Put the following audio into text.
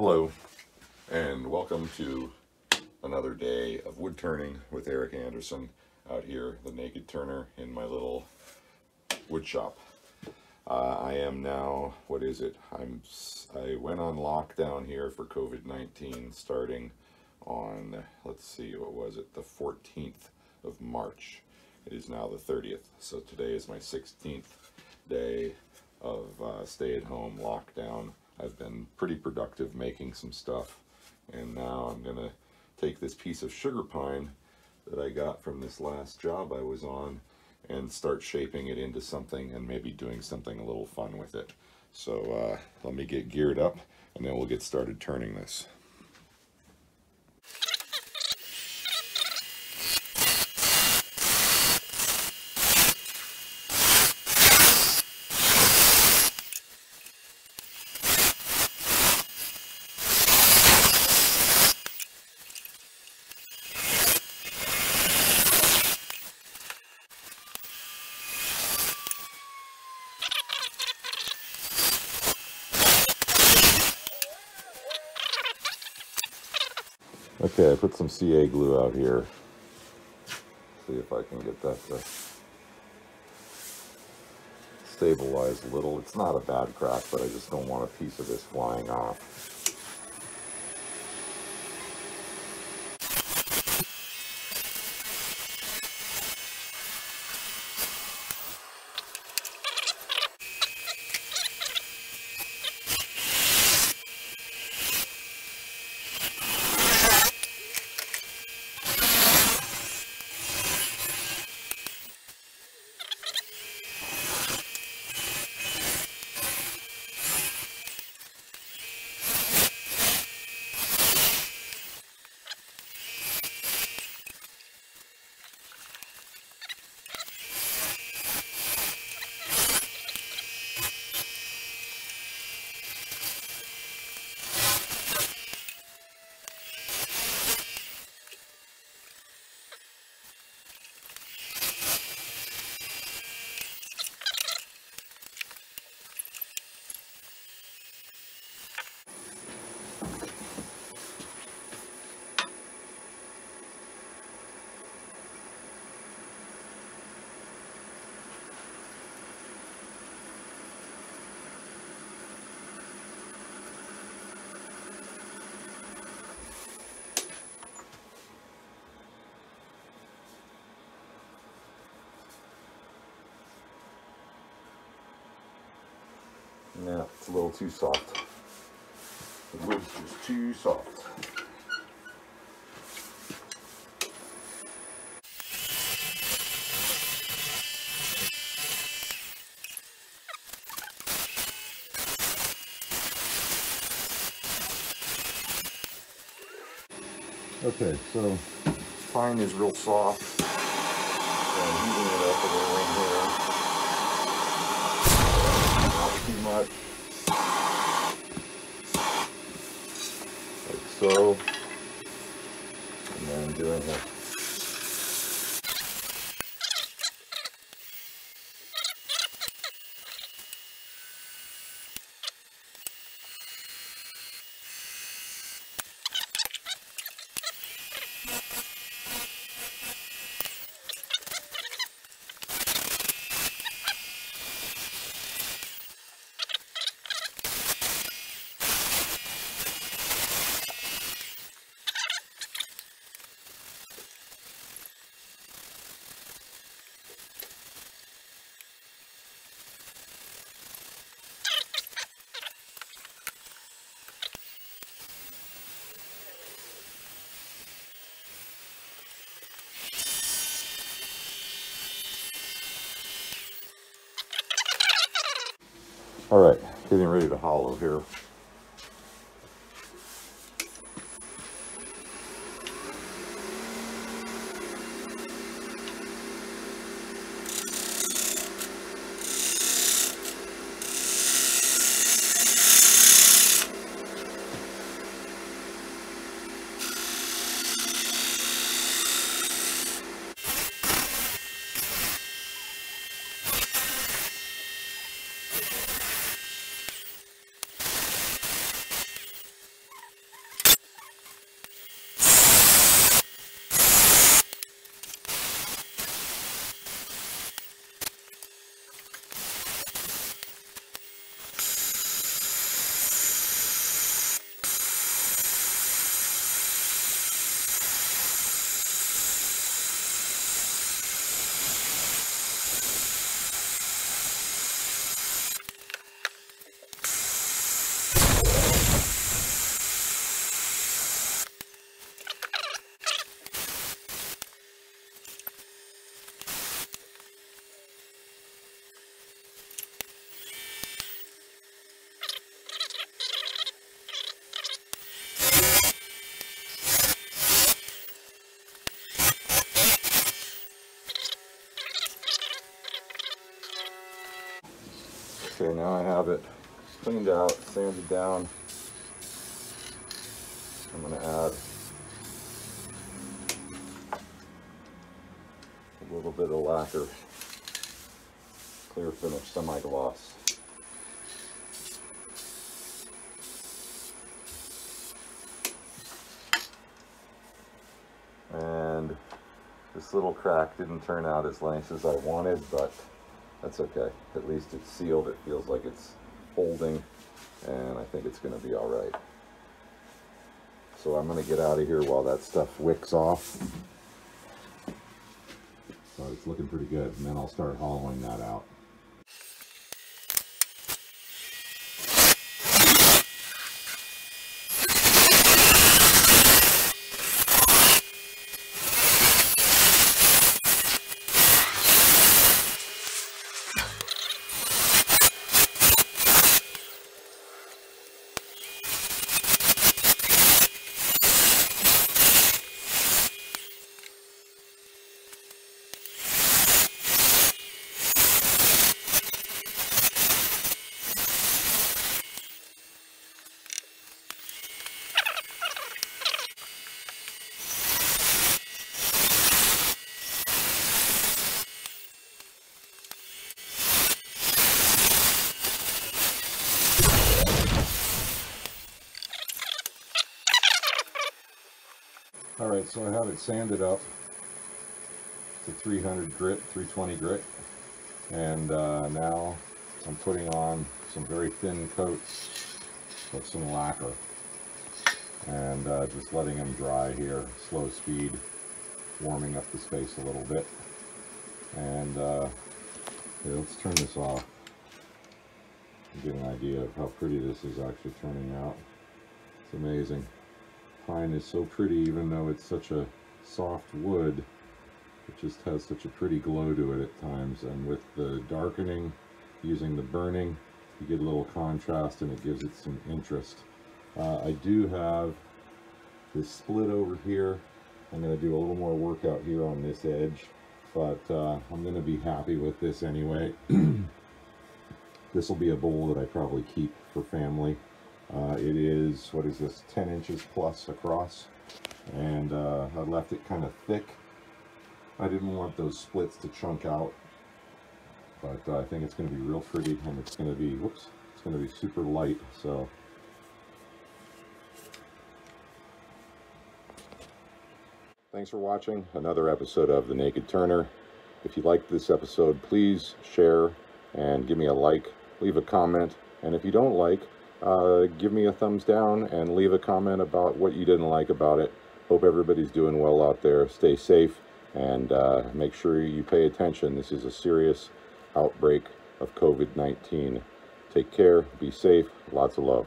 Hello, and welcome to another day of wood turning with Erik Anderson out here, the Naked Turner, in my little wood shop. Uh, I am now, what is it? I'm, I went on lockdown here for COVID-19 starting on, let's see, what was it? The 14th of March. It is now the 30th, so today is my 16th day of uh, stay-at-home lockdown. I've been pretty productive making some stuff, and now I'm gonna take this piece of sugar pine that I got from this last job I was on and start shaping it into something and maybe doing something a little fun with it. So uh, let me get geared up and then we'll get started turning this. Okay, I put some CA glue out here. See if I can get that to stabilize a little. It's not a bad crack, but I just don't want a piece of this flying off. Yeah, it's a little too soft. The wood's just too soft. Okay, so pine is real soft. So too much. Like so. And then doing it. All right, getting ready to hollow here. Okay, now I have it cleaned out, sanded down. I'm going to add a little bit of lacquer, clear finish semi-gloss. And this little crack didn't turn out as nice as I wanted, but that's okay. At least it's sealed. It feels like it's holding, and I think it's going to be all right. So I'm going to get out of here while that stuff wicks off. So it's looking pretty good, and then I'll start hollowing that out. So I have it sanded up to 300 grit, 320 grit. And uh, now I'm putting on some very thin coats of some lacquer and uh, just letting them dry here, slow speed, warming up the space a little bit. And uh, let's turn this off and get an idea of how pretty this is actually turning out. It's amazing pine is so pretty even though it's such a soft wood it just has such a pretty glow to it at times. And with the darkening using the burning you get a little contrast and it gives it some interest. Uh, I do have this split over here. I'm going to do a little more work out here on this edge but uh, I'm going to be happy with this anyway. This will be a bowl that I probably keep for family uh, it is, what is this, 10 inches plus across. And uh, I left it kind of thick. I didn't want those splits to chunk out. But uh, I think it's going to be real pretty and it's going to be, whoops, it's going to be super light. So Thanks for watching another episode of The Naked Turner. If you liked this episode, please share and give me a like, leave a comment, and if you don't like, uh, give me a thumbs down and leave a comment about what you didn't like about it. Hope everybody's doing well out there. Stay safe and uh, make sure you pay attention. This is a serious outbreak of COVID-19. Take care, be safe, lots of love.